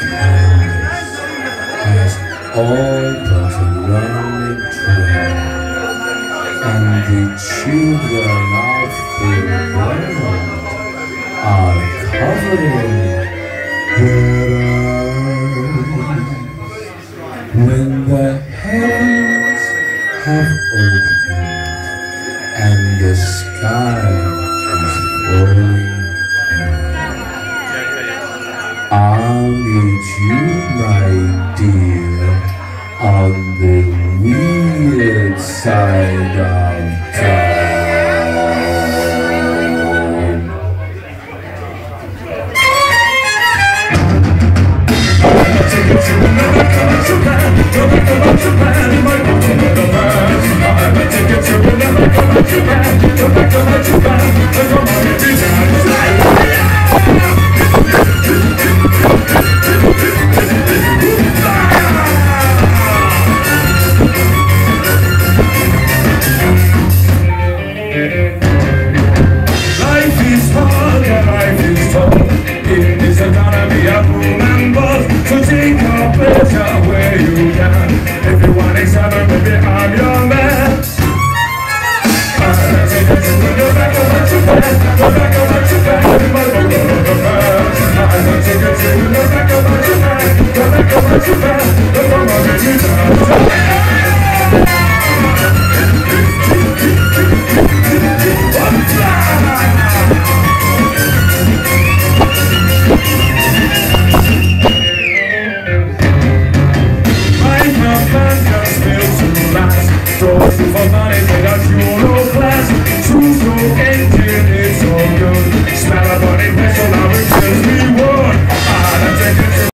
kindness. Has all but running trail, and the children of the world are covering their eyes. When the heavens have opened and the sky is falling I'll meet you, my dear, on the weird side destroy for